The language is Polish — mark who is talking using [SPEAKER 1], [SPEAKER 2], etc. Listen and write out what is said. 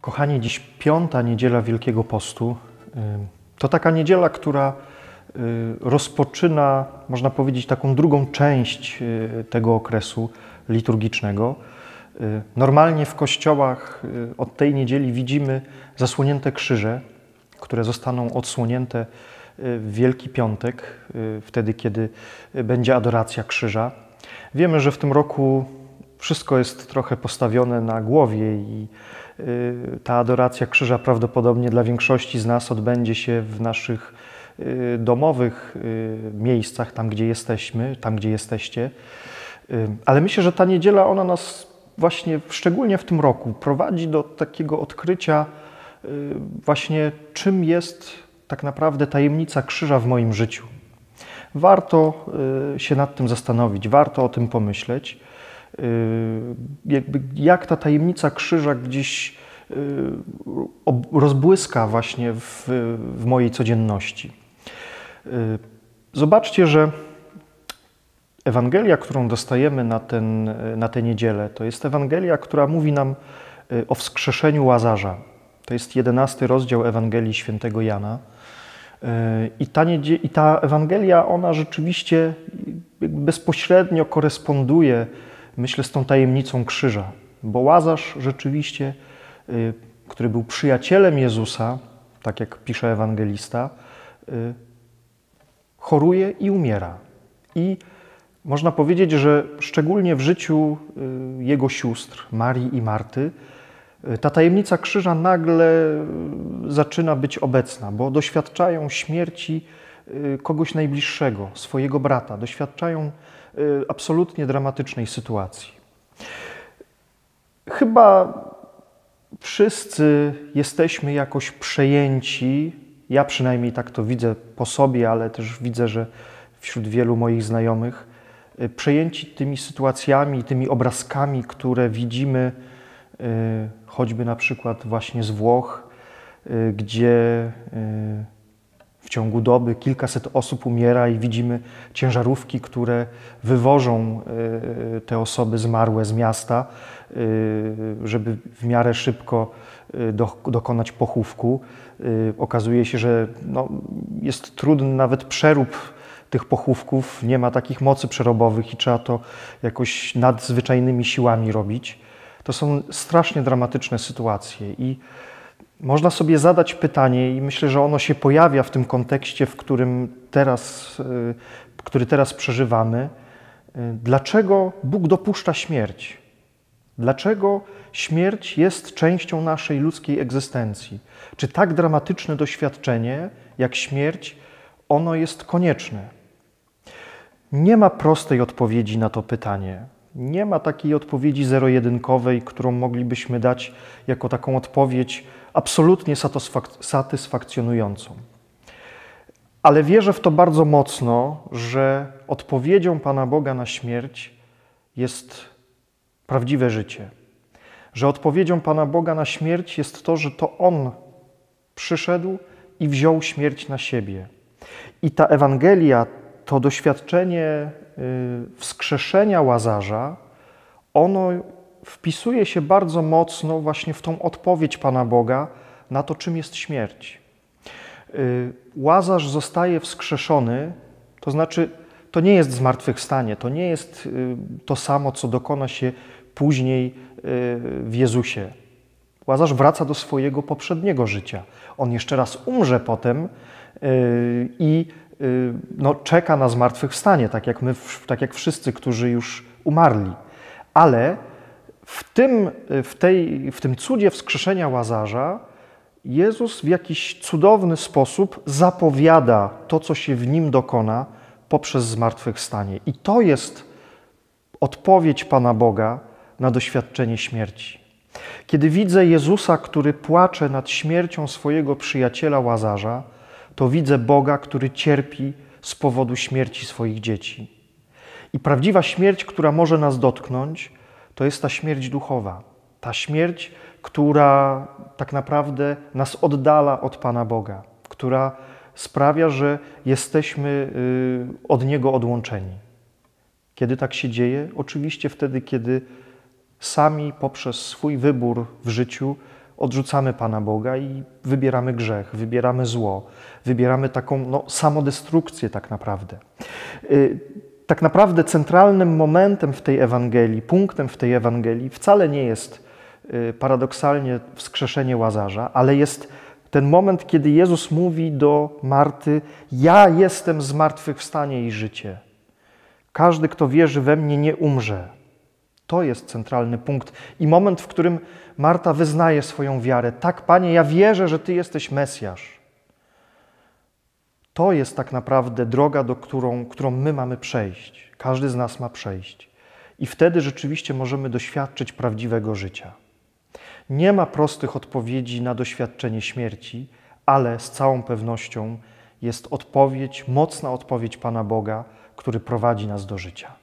[SPEAKER 1] Kochani, dziś piąta niedziela Wielkiego Postu. To taka niedziela, która y, rozpoczyna, można powiedzieć, taką drugą część y, tego okresu liturgicznego. Y, normalnie w kościołach od tej niedzieli widzimy zasłonięte krzyże, które zostaną odsłonięte w Wielki Piątek, wtedy kiedy będzie adoracja krzyża. Wiemy, że w tym roku wszystko jest trochę postawione na głowie i y, ta adoracja krzyża prawdopodobnie dla większości z nas odbędzie się w naszych y, domowych y, miejscach, tam gdzie jesteśmy, tam gdzie jesteście. Ale myślę, że ta niedziela, ona nas właśnie, szczególnie w tym roku, prowadzi do takiego odkrycia właśnie czym jest tak naprawdę tajemnica krzyża w moim życiu. Warto się nad tym zastanowić, warto o tym pomyśleć. Y, jakby jak ta tajemnica krzyża gdzieś y, rozbłyska właśnie w, w mojej codzienności. Y, zobaczcie, że Ewangelia, którą dostajemy na, ten, na tę niedzielę, to jest Ewangelia, która mówi nam o wskrzeszeniu Łazarza. To jest jedenasty rozdział Ewangelii świętego Jana. I ta, I ta Ewangelia, ona rzeczywiście bezpośrednio koresponduje myślę, z tą tajemnicą krzyża. Bo Łazarz rzeczywiście, y, który był przyjacielem Jezusa, tak jak pisze ewangelista, y, choruje i umiera. I można powiedzieć, że szczególnie w życiu y, jego sióstr, Marii i Marty, ta tajemnica krzyża nagle zaczyna być obecna, bo doświadczają śmierci kogoś najbliższego, swojego brata, doświadczają Y, absolutnie dramatycznej sytuacji. Chyba wszyscy jesteśmy jakoś przejęci, ja przynajmniej tak to widzę po sobie, ale też widzę, że wśród wielu moich znajomych, y, przejęci tymi sytuacjami, tymi obrazkami, które widzimy, y, choćby na przykład właśnie z Włoch, gdzie w ciągu doby kilkaset osób umiera i widzimy ciężarówki, które wywożą e, te osoby zmarłe z miasta, e, żeby w miarę szybko e, dokonać pochówku. Okazuje się, że no, jest trudny nawet przerób tych pochówków, nie ma takich mocy przerobowych i trzeba to jakoś nadzwyczajnymi siłami robić. To są strasznie dramatyczne sytuacje i można sobie zadać pytanie, i myślę, że ono się pojawia w tym kontekście, w którym teraz, y, który teraz przeżywamy. Y, dlaczego Bóg dopuszcza śmierć? Dlaczego śmierć jest częścią naszej ludzkiej egzystencji? Czy tak dramatyczne doświadczenie jak śmierć, ono jest konieczne? Nie ma prostej odpowiedzi na to pytanie. Nie ma takiej odpowiedzi zero-jedynkowej, którą moglibyśmy dać jako taką odpowiedź absolutnie satysfakcjonującą. Ale wierzę w to bardzo mocno, że odpowiedzią Pana Boga na śmierć jest prawdziwe życie. Że odpowiedzią Pana Boga na śmierć jest to, że to On przyszedł i wziął śmierć na siebie. I ta Ewangelia, to doświadczenie y, wskrzeszenia łazarza, ono wpisuje się bardzo mocno właśnie w tą odpowiedź Pana Boga na to, czym jest śmierć. Y, Łazarz zostaje wskrzeszony, to znaczy, to nie jest zmartwychwstanie, to nie jest y, to samo, co dokona się później y, w Jezusie. Łazarz wraca do swojego poprzedniego życia. On jeszcze raz umrze potem i no, czeka na zmartwychwstanie, tak jak my, tak jak wszyscy, którzy już umarli. Ale w tym, w, tej, w tym cudzie wskrzeszenia Łazarza Jezus w jakiś cudowny sposób zapowiada to, co się w nim dokona poprzez zmartwychwstanie. I to jest odpowiedź Pana Boga na doświadczenie śmierci. Kiedy widzę Jezusa, który płacze nad śmiercią swojego przyjaciela Łazarza, to widzę Boga, który cierpi z powodu śmierci swoich dzieci. I prawdziwa śmierć, która może nas dotknąć, to jest ta śmierć duchowa. Ta śmierć, która tak naprawdę nas oddala od Pana Boga, która sprawia, że jesteśmy y, od Niego odłączeni. Kiedy tak się dzieje? Oczywiście wtedy, kiedy sami poprzez swój wybór w życiu odrzucamy Pana Boga i wybieramy grzech, wybieramy zło, wybieramy taką no, samodestrukcję tak naprawdę. Tak naprawdę centralnym momentem w tej Ewangelii, punktem w tej Ewangelii wcale nie jest y, paradoksalnie wskrzeszenie Łazarza, ale jest ten moment, kiedy Jezus mówi do Marty: Ja jestem zmartwychwstanie i życie. Każdy, kto wierzy we mnie, nie umrze. To jest centralny punkt i moment, w którym Marta wyznaje swoją wiarę. Tak, Panie, ja wierzę, że Ty jesteś Mesjasz. To jest tak naprawdę droga, do którą, którą my mamy przejść. Każdy z nas ma przejść. I wtedy rzeczywiście możemy doświadczyć prawdziwego życia. Nie ma prostych odpowiedzi na doświadczenie śmierci, ale z całą pewnością jest odpowiedź, mocna odpowiedź Pana Boga, który prowadzi nas do życia.